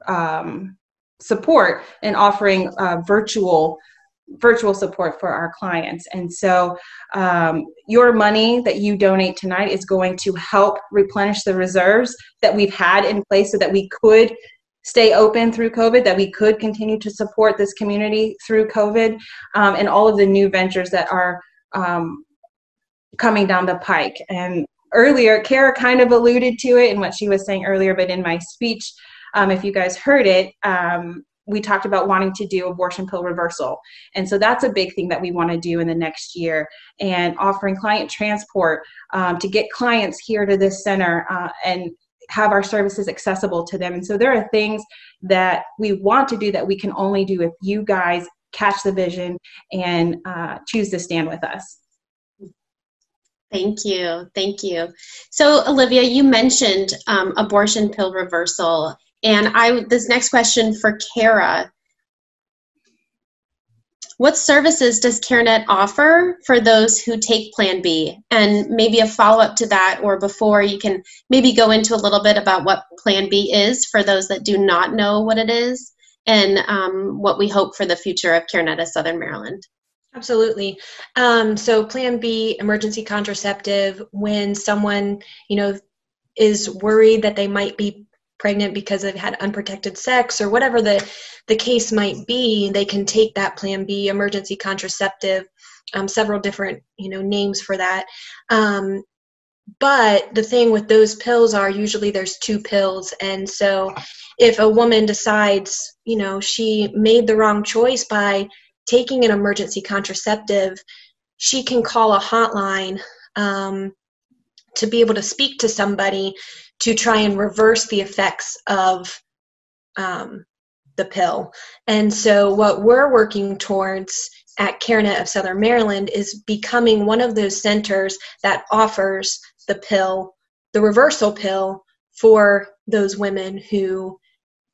um, support and offering uh, virtual virtual support for our clients. And so, um, your money that you donate tonight is going to help replenish the reserves that we've had in place so that we could stay open through COVID, that we could continue to support this community through COVID, um, and all of the new ventures that are um, coming down the pike. And earlier, Kara kind of alluded to it in what she was saying earlier, but in my speech, um, if you guys heard it, um, we talked about wanting to do abortion pill reversal. And so that's a big thing that we want to do in the next year and offering client transport um, to get clients here to this center uh, and have our services accessible to them. And so there are things that we want to do that we can only do if you guys catch the vision and uh, choose to stand with us. Thank you. Thank you. So, Olivia, you mentioned um, abortion pill reversal and I this next question for Kara. What services does CareNet offer for those who take Plan B? And maybe a follow up to that, or before you can maybe go into a little bit about what Plan B is for those that do not know what it is, and um, what we hope for the future of CareNet of Southern Maryland. Absolutely. Um, so, Plan B, emergency contraceptive, when someone, you know, is worried that they might be pregnant because they've had unprotected sex or whatever the, the case might be, they can take that Plan B emergency contraceptive, um, several different you know names for that. Um, but the thing with those pills are usually there's two pills, and so if a woman decides you know she made the wrong choice by taking an emergency contraceptive, she can call a hotline um, to be able to speak to somebody to try and reverse the effects of um, the pill. And so, what we're working towards at CareNet of Southern Maryland is becoming one of those centers that offers the pill, the reversal pill, for those women who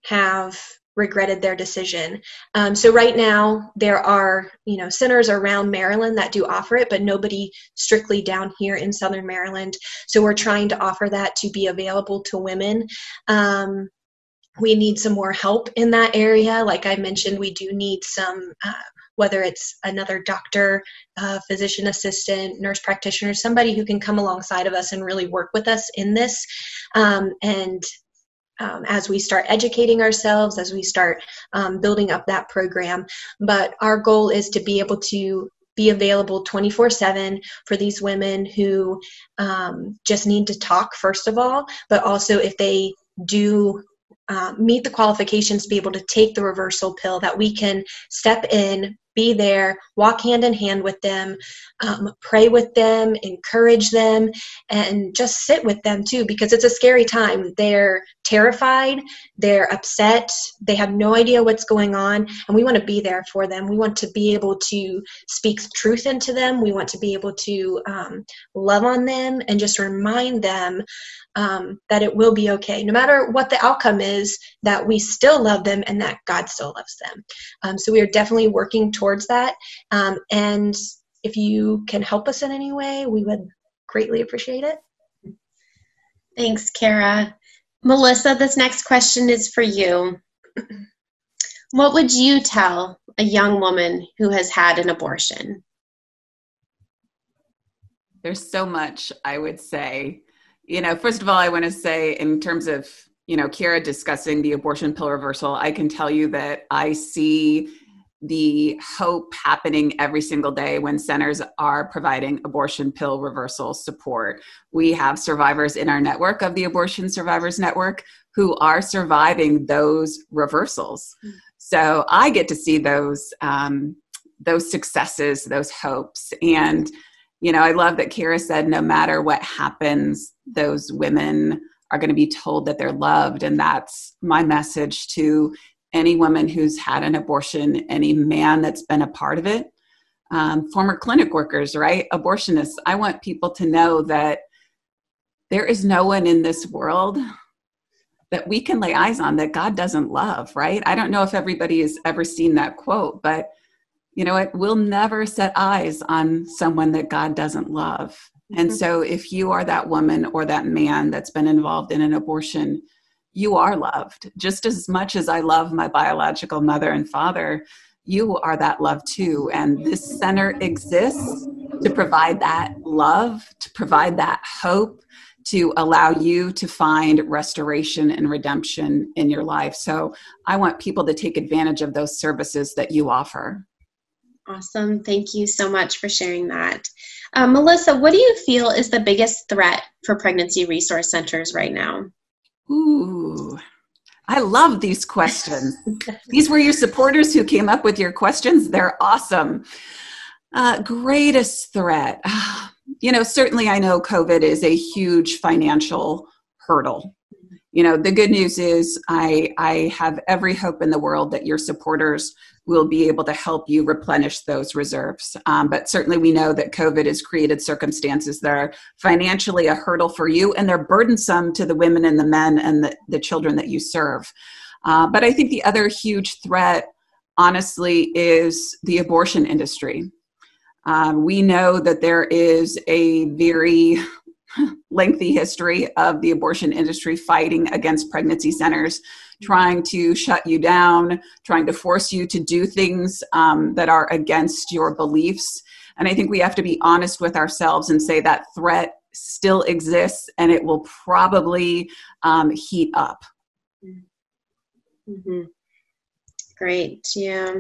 have regretted their decision. Um, so right now there are you know centers around Maryland that do offer it, but nobody strictly down here in Southern Maryland. So we're trying to offer that to be available to women. Um, we need some more help in that area. Like I mentioned, we do need some. Uh, whether it's another doctor, uh, physician assistant, nurse practitioner, somebody who can come alongside of us and really work with us in this um, and um, as we start educating ourselves, as we start um, building up that program. But our goal is to be able to be available 24 7 for these women who um, just need to talk, first of all, but also if they do uh, meet the qualifications to be able to take the reversal pill, that we can step in, be there, walk hand in hand with them, um, pray with them, encourage them, and just sit with them too, because it's a scary time. They're terrified, they're upset, they have no idea what's going on, and we want to be there for them. We want to be able to speak truth into them, we want to be able to um, love on them, and just remind them um, that it will be okay. No matter what the outcome is, that we still love them and that God still loves them. Um, so we are definitely working towards that. Um, and if you can help us in any way, we would greatly appreciate it. Thanks, Kara. Melissa, this next question is for you. What would you tell a young woman who has had an abortion? There's so much I would say. You know, first of all, I want to say, in terms of, you know, Kira discussing the abortion pill reversal, I can tell you that I see the hope happening every single day when centers are providing abortion pill reversal support. We have survivors in our network of the Abortion Survivors Network who are surviving those reversals. Mm-hmm. So I get to see those um, those successes, those hopes, and you know I love that Kara said no matter what happens, those women are going to be told that they're loved, and that's my message to any woman who's had an abortion, any man that's been a part of it, um, former clinic workers, right? Abortionists. I want people to know that there is no one in this world that we can lay eyes on that God doesn't love, right? I don't know if everybody has ever seen that quote, but you know, it will never set eyes on someone that God doesn't love. Mm-hmm. And so if you are that woman or that man that's been involved in an abortion, you are loved just as much as I love my biological mother and father. You are that love too. And this center exists to provide that love, to provide that hope, to allow you to find restoration and redemption in your life. So I want people to take advantage of those services that you offer. Awesome. Thank you so much for sharing that. Um, Melissa, what do you feel is the biggest threat for pregnancy resource centers right now? Ooh, I love these questions. these were your supporters who came up with your questions. They're awesome. Uh, greatest threat. You know, certainly I know COVID is a huge financial hurdle. You know, the good news is I, I have every hope in the world that your supporters will be able to help you replenish those reserves. Um, but certainly, we know that COVID has created circumstances that are financially a hurdle for you, and they're burdensome to the women and the men and the, the children that you serve. Uh, but I think the other huge threat, honestly, is the abortion industry. Um, we know that there is a very lengthy history of the abortion industry fighting against pregnancy centers trying to shut you down, trying to force you to do things um, that are against your beliefs. And I think we have to be honest with ourselves and say that threat still exists and it will probably um, heat up. Mm-hmm. Great. Yeah.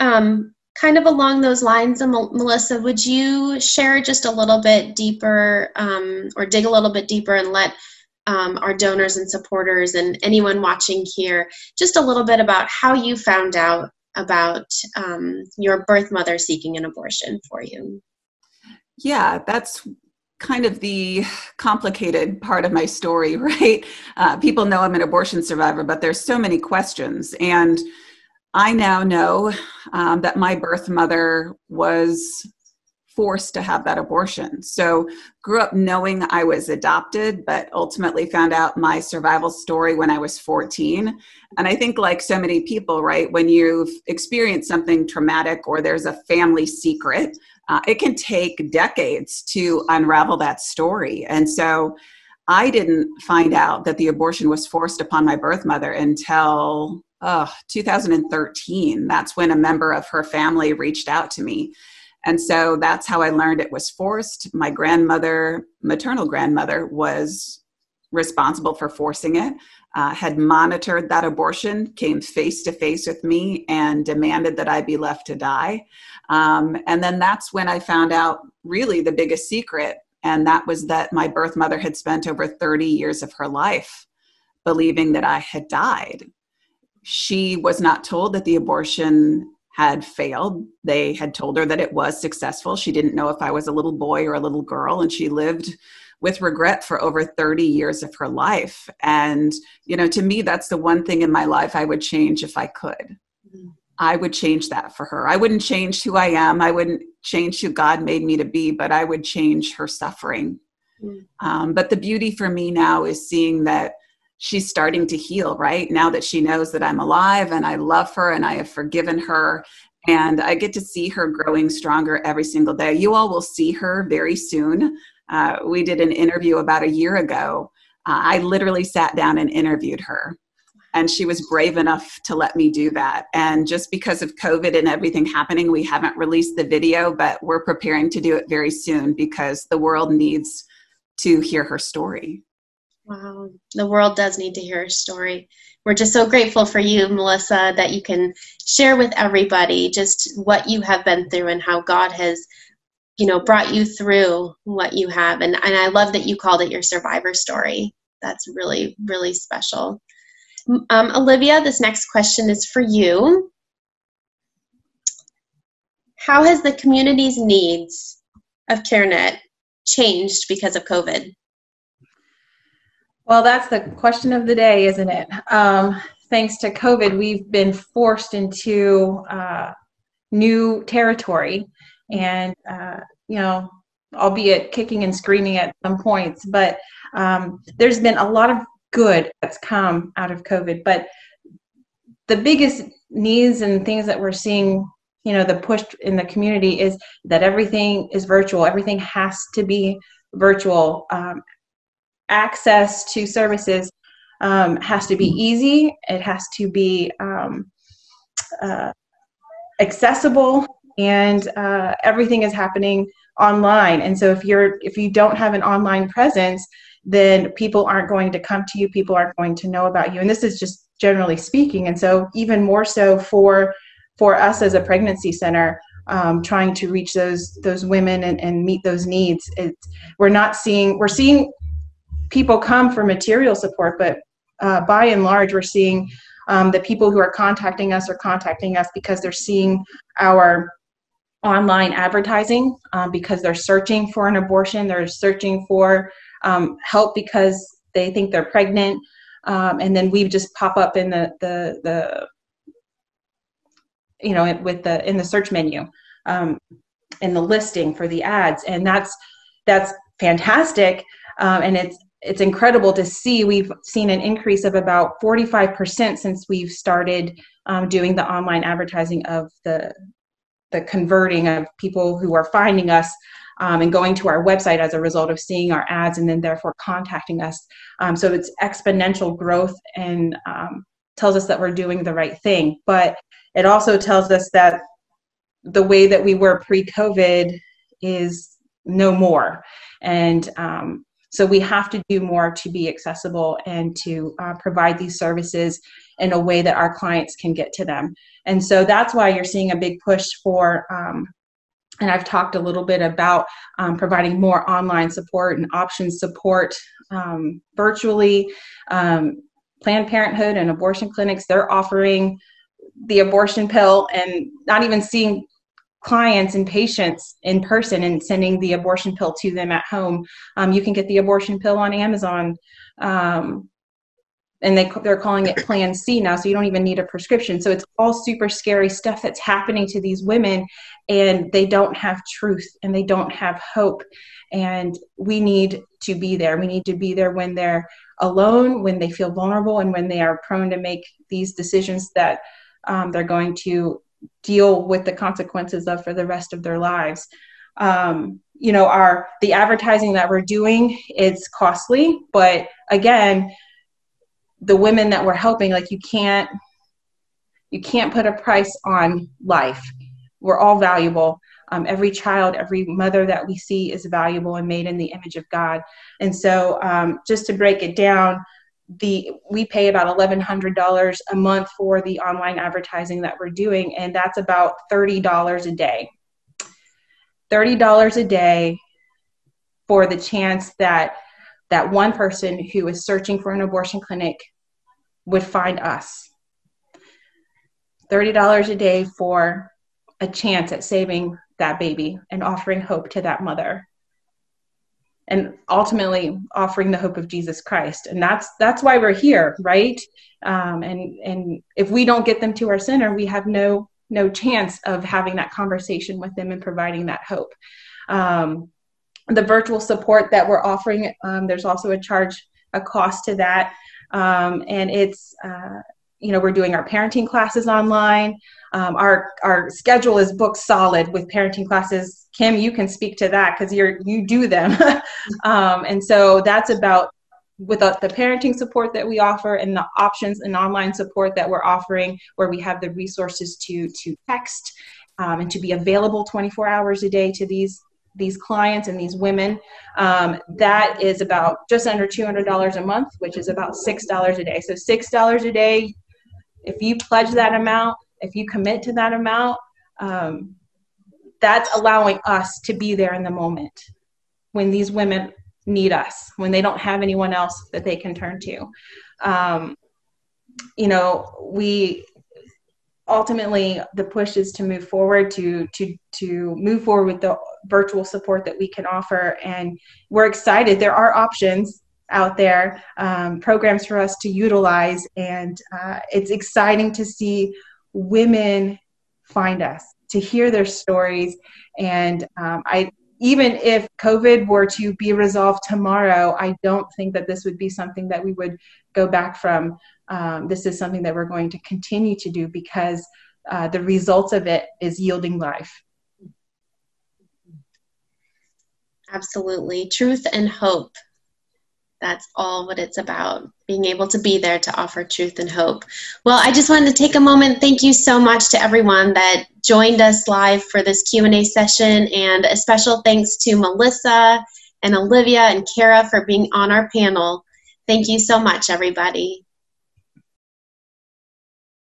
Um, kind of along those lines, Melissa, would you share just a little bit deeper um, or dig a little bit deeper and let um, our donors and supporters and anyone watching here just a little bit about how you found out about um, your birth mother seeking an abortion for you. Yeah, that's kind of the complicated part of my story, right? Uh, people know I'm an abortion survivor, but there's so many questions. And I now know um, that my birth mother was forced to have that abortion. So, grew up knowing I was adopted, but ultimately found out my survival story when I was 14. And I think, like so many people, right, when you've experienced something traumatic or there's a family secret, uh, it can take decades to unravel that story. And so, I didn't find out that the abortion was forced upon my birth mother until oh, 2013. That's when a member of her family reached out to me and so that's how I learned it was forced. My grandmother, maternal grandmother, was responsible for forcing it, uh, had monitored that abortion, came face to face with me, and demanded that I be left to die. Um, and then that's when I found out really the biggest secret, and that was that my birth mother had spent over 30 years of her life believing that I had died. She was not told that the abortion had failed. They had told her that it was successful. She didn't know if I was a little boy or a little girl, and she lived with regret for over 30 years of her life. And, you know, to me, that's the one thing in my life I would change if I could. Mm-hmm. I would change that for her. I wouldn't change who I am. I wouldn't change who God made me to be, but I would change her suffering. Mm-hmm. Um, but the beauty for me now is seeing that she's starting to heal, right? Now that she knows that I'm alive and I love her and I have forgiven her and I get to see her growing stronger every single day. You all will see her very soon. Uh, we did an interview about a year ago. Uh, I literally sat down and interviewed her, and she was brave enough to let me do that. And just because of COVID and everything happening, we haven't released the video, but we're preparing to do it very soon because the world needs to hear her story. Wow, the world does need to hear her story. We're just so grateful for you, Melissa, that you can share with everybody just what you have been through and how God has, you know, brought you through what you have. And, and I love that you called it your survivor story. That's really, really special. Um, Olivia, this next question is for you. How has the community's needs of CareNet changed because of COVID? Well, that's the question of the day, isn't it? Um, thanks to COVID, we've been forced into uh, new territory, and uh, you know, albeit kicking and screaming at some points, but um, there's been a lot of good that's come out of COVID. But the biggest needs and things that we're seeing, you know, the push in the community is that everything is virtual. Everything has to be virtual. Um, access to services um, has to be easy. It has to be um, uh, accessible, and uh, everything is happening online. And so, if you're if you don't have an online presence, then people aren't going to come to you. People aren't going to know about you. And this is just generally speaking. And so, even more so for for us as a pregnancy center, um, trying to reach those those women and, and meet those needs. It's, we're not seeing we're seeing people come for material support, but uh, by and large, we're seeing um, the people who are contacting us are contacting us because they're seeing our online advertising um, because they're searching for an abortion, they're searching for um, help because they think they're pregnant, um, and then we just pop up in the the the you know with the in the search menu um, in the listing for the ads, and that's that's fantastic, um, and it's it's incredible to see. We've seen an increase of about 45% since we've started um, doing the online advertising of the the converting of people who are finding us um, and going to our website as a result of seeing our ads and then therefore contacting us. Um, so it's exponential growth and um, tells us that we're doing the right thing. But it also tells us that the way that we were pre-COVID is no more. And um, so we have to do more to be accessible and to uh, provide these services in a way that our clients can get to them. And so that's why you're seeing a big push for, um, and I've talked a little bit about um, providing more online support and options support um, virtually. Um, Planned Parenthood and abortion clinics, they're offering the abortion pill and not even seeing clients and patients in person and sending the abortion pill to them at home. Um, you can get the abortion pill on Amazon. Um, and they, they're calling it Plan C now, so you don't even need a prescription. So it's all super scary stuff that's happening to these women, and they don't have truth and they don't have hope. And we need to be there. We need to be there when they're alone, when they feel vulnerable, and when they are prone to make these decisions that um, they're going to deal with the consequences of for the rest of their lives. Um, you know, our the advertising that we're doing is costly, but again, the women that we're helping, like you can't you can't put a price on life. We're all valuable. Um, every child, every mother that we see is valuable and made in the image of God. And so, um, just to break it down, the we pay about $1100 a month for the online advertising that we're doing and that's about $30 a day. $30 a day for the chance that that one person who is searching for an abortion clinic would find us. $30 a day for a chance at saving that baby and offering hope to that mother and ultimately offering the hope of Jesus Christ. And that's that's why we're here, right? Um, and and if we don't get them to our center, we have no no chance of having that conversation with them and providing that hope. Um, the virtual support that we're offering, um, there's also a charge, a cost to that, um, and it's uh, you know, we're doing our parenting classes online. Um, our our schedule is booked solid with parenting classes. Kim, you can speak to that because you're you do them, um, and so that's about with the, the, parenting support that we offer and the options and online support that we're offering, where we have the resources to to text um, and to be available 24 hours a day to these these clients and these women. Um, that is about just under $200 a month, which is about $6 a day. So $6 a day, if you pledge that amount, if you commit to that amount, um, that's allowing us to be there in the moment when these women need us, when they don't have anyone else that they can turn to. Um, you know, we ultimately the push is to move forward to to to move forward with the virtual support that we can offer. And we're excited. There are options out there um, programs for us to utilize. And uh, it's exciting to see women find us to hear their stories and um, i even if covid were to be resolved tomorrow i don't think that this would be something that we would go back from um, this is something that we're going to continue to do because uh, the results of it is yielding life. Absolutely. Truth and hope. That's all what it's about, being able to be there to offer truth and hope. Well, I just wanted to take a moment. Thank you so much to everyone that joined us live for this Q&A session and a special thanks to Melissa and Olivia and Kara for being on our panel. Thank you so much, everybody.